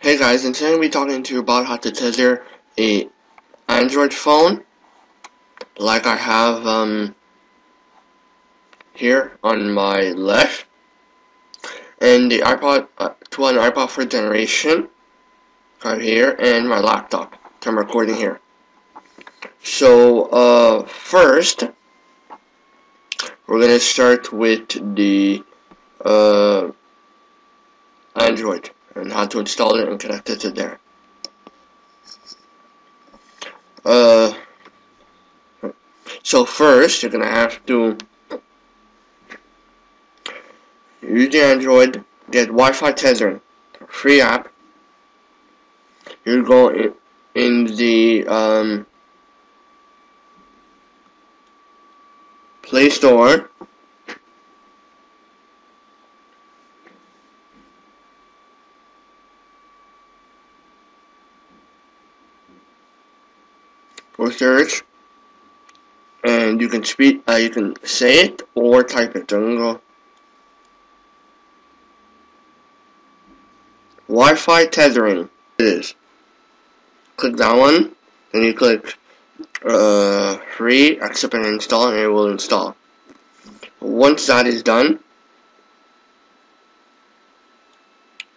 Hey guys, and today to be talking to you about how to tether a Android phone like I have um, here on my left and the iPod uh, to an iPod 4 generation right here and my laptop I'm recording here. So uh, first we're going to start with the uh, Android and how to install it and connect it to there. Uh, so first, you're gonna have to use the Android, get Wi-Fi tethering, free app. You go in, in the um, Play Store search and you can speak uh, you can say it or type it. So Wi-Fi tethering it is click that one then you click uh, free accept and install and it will install. Once that is done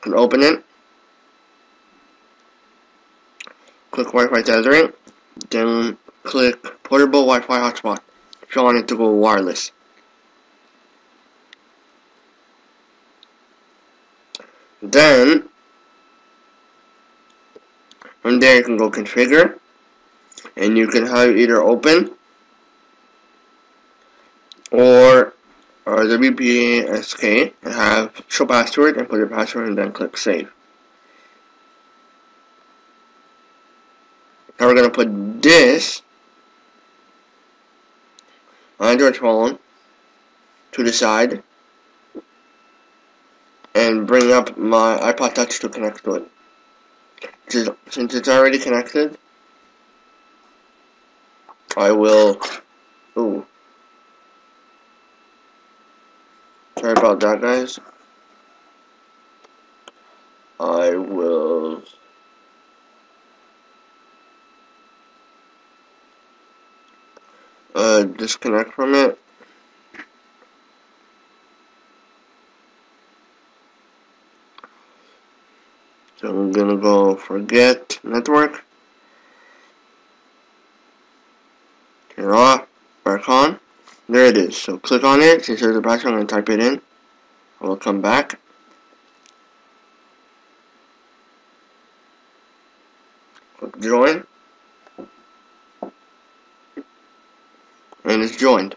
can open it click Wi-Fi tethering then click portable Wi-Fi hotspot if you want it to go wireless. Then, from there you can go configure, and you can have either open or or the and have show password and put your password and then click save. Now we're going to put this on Android phone to the side and bring up my iPod Touch to connect to it. Since it's already connected, I will. Ooh. Sorry about that, guys. I will. Uh, disconnect from it. So I'm gonna go forget network. Turn off, back on. There it is. So click on it. Since there's a password, I'm gonna type it in. I will come back. Click join. And it's joined.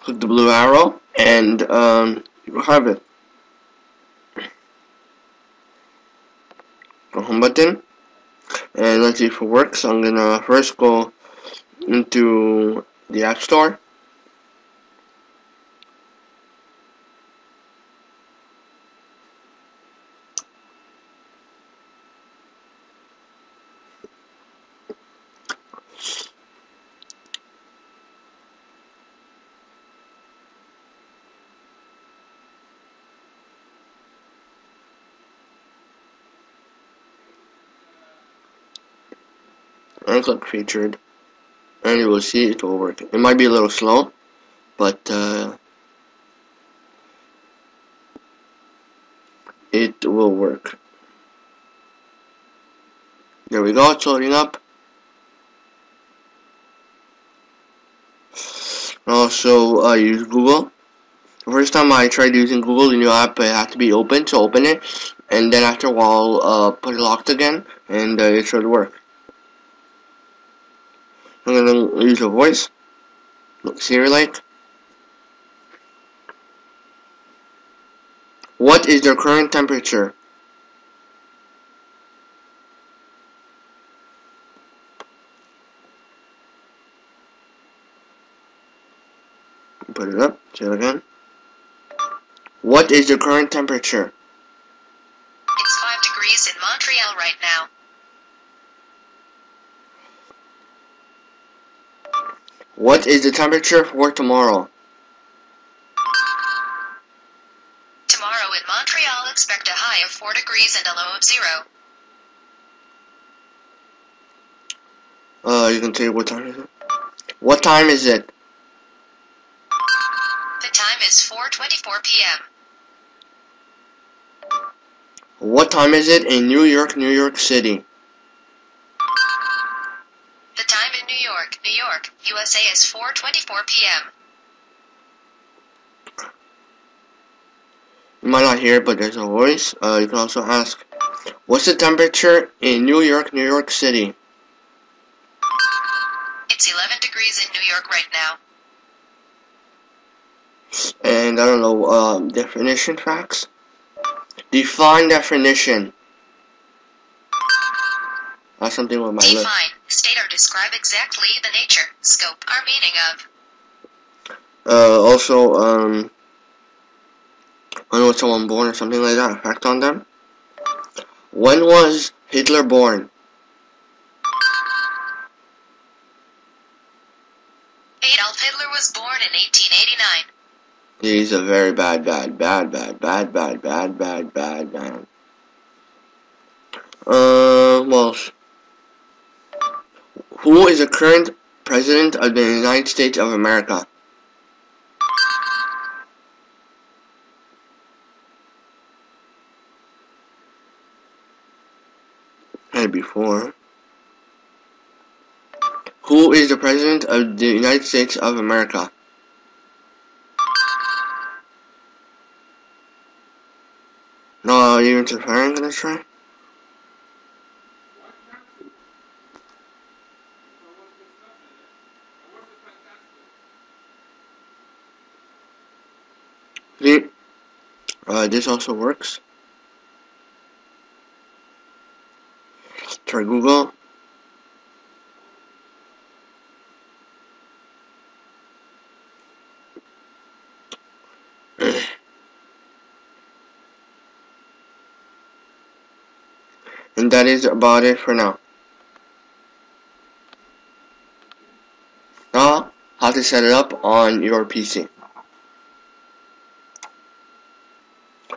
Click the blue arrow and um, you have it. Go home button and let's see if it works. I'm gonna first go into the App Store click featured and you will see it will work. It might be a little slow but uh, it will work. There we go, it's loading up. Also, uh, use Google. The first time I tried using Google, the new app, it had to be open to open it, and then after a while, uh, put it locked again, and uh, it should work. I'm gonna use a voice. Look Siri like. What is your current temperature? Put it up. Say it again. What is your current temperature? It's 5 degrees in Montreal right now. What is the temperature for tomorrow? Tomorrow in Montreal expect a high of 4 degrees and a low of 0. Uh, you can say what time is it? What time is it? The time is 4:24 p.m. What time is it in New York, New York City? The time in New York, New York, USA is 4:24 p.m. You might not hear it, but there's a voice. Uh, you can also ask, what's the temperature in New York, New York City? It's 11 degrees in New York right now. And I don't know, um, definition facts? Define definition. That's something with my list. Define, or describe exactly the nature, scope, or meaning of. Uh, also, um, when was someone born or something like that, fact on them? When was Hitler born? Adolf Hitler was born in 1889. He's a very bad, bad, bad, bad, bad, bad, bad, bad, bad man. Uh, well, who is the current president of the United States of America? Had before. Who is the president of the United States of America? No, you interfering in this try? See, uh, this also works. Try Google. And that is about it for now. Now, how to set it up on your PC.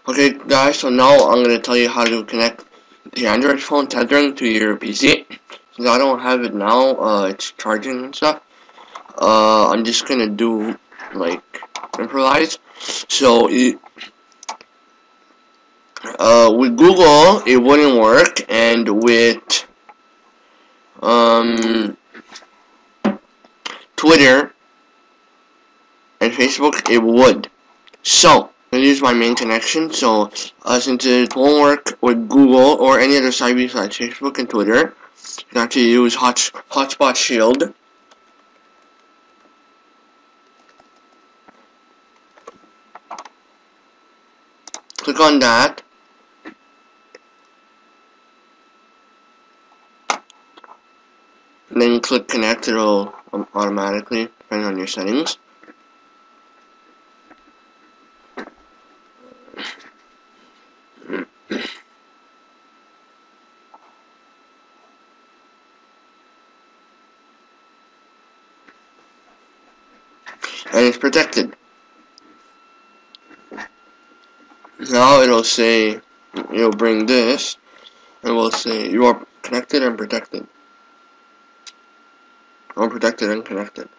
Okay guys, so now I'm going to tell you how to connect the Android phone tethering to your PC. Since I don't have it now, uh, it's charging and stuff. Uh, I'm just going to do, like, improvise. So, it, uh, with Google, it wouldn't work, and with um, Twitter and Facebook, it would. So, going to use my main connection. So, uh, since it won't work with Google or any other site besides Facebook and Twitter, you can actually use Hot, Hotspot Shield. Click on that. And then click connect, it'll um, automatically, depending on your settings. And it's protected. Now it'll say, you'll bring this, and we'll say you are connected and protected. Unprotected and connected.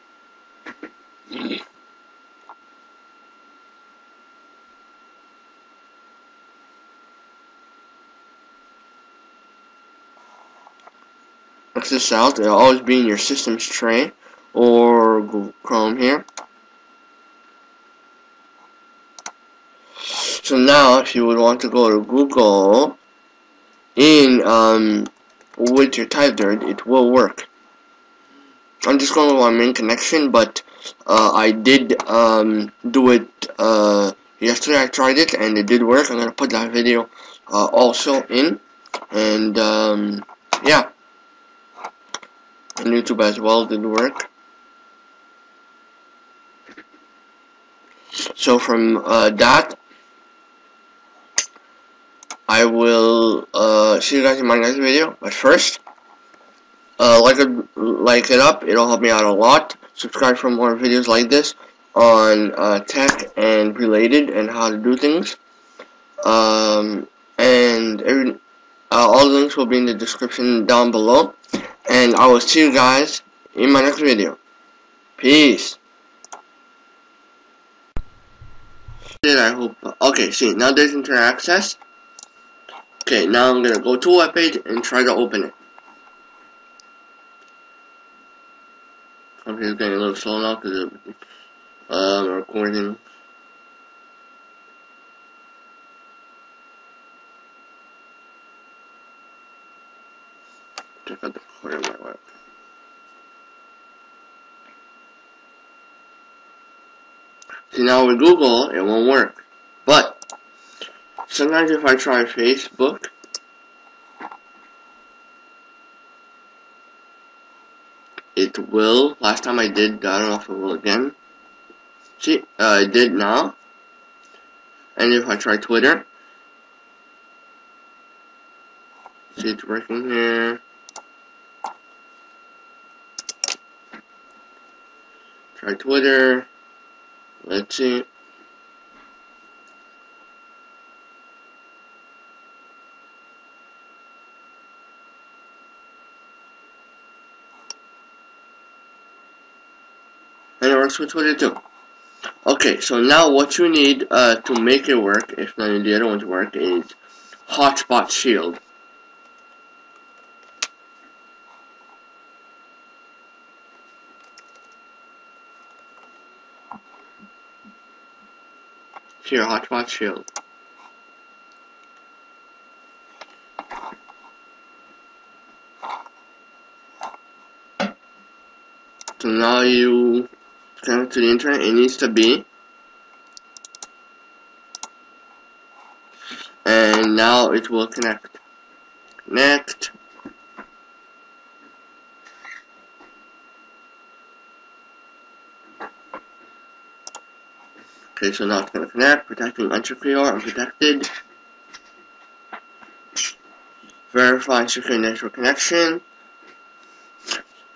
X this out, it'll always be in your system's tray or Chrome here. So now, if you would want to go to Google in um, with your TimeDirt, it will work. I'm just going with my main connection, but uh, I did um, do it uh, yesterday. I tried it and it did work. I'm gonna put that video uh, also in, and um, yeah, and YouTube as well did work. So from uh, that, I will uh, see you guys in my next video. But first, uh, like it, like it up. It'll help me out a lot. Subscribe for more videos like this on uh, tech and related and how to do things. Um, and every, uh, all the links will be in the description down below. And I will see you guys in my next video. Peace. I hope. Okay, see, now there's internet access. Okay, now I'm gonna go to a web page and try to open it. Computer's getting a little slow now because of um, recording. Check out the corner of my web. See now with Google, it won't work. But sometimes if I try Facebook, it will. Last time I did, I don't know if it will again. See, uh, I did now. And if I try Twitter, see it's working here. Try Twitter. Let's see. Works with Twitter too. Okay, so now what you need uh, to make it work, if none of the other ones work, is Hotspot Shield. Here, Hotspot Shield. So now you connect to the internet, it needs to be. And now it will connect. Next. Okay, so now it's going to connect, protecting unsecure, unprotected. Verifying secure network connection.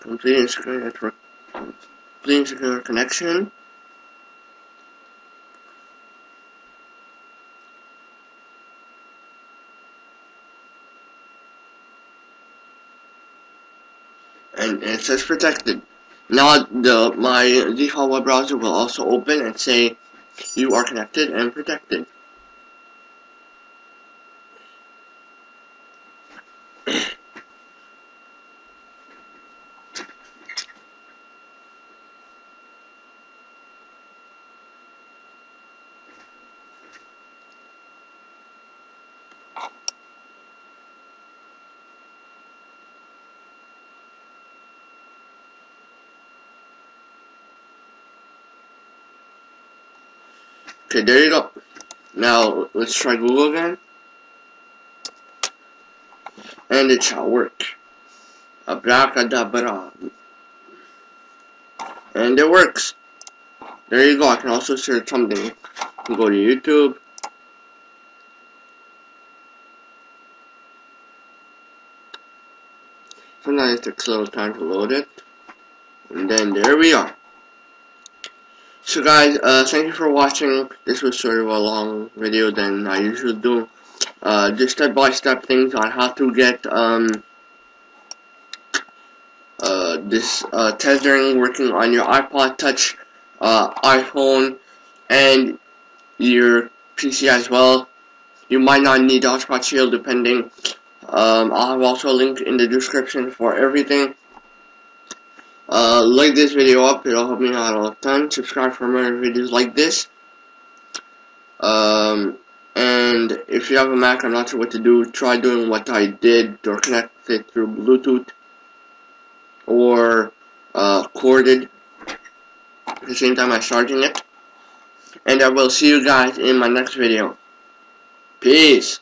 Completing secure network completing secure connection. And it says protected. Now the my default web browser will also open and say you are connected and protected. Okay, there you go. Now, let's try Google again. And it shall work. Abracadabra. And it works. There you go. I can also search something. Go to YouTube. Sometimes it takes a little time to load it. And then there we are. So guys, uh, thank you for watching. This was sort of a long video than I usually do. Uh, just step-by-step -step things on how to get um, uh, this uh, tethering working on your iPod Touch, uh, iPhone, and your PC as well. You might not need Hotspot Shield depending. Um, I'll have also a link in the description for everything. Uh, like this video up, it'll help me out a ton. Subscribe for more videos like this. Um, and if you have a Mac, I'm not sure what to do, try doing what I did, or connect it through Bluetooth, or uh, corded, at the same time as charging it. And I will see you guys in my next video. Peace.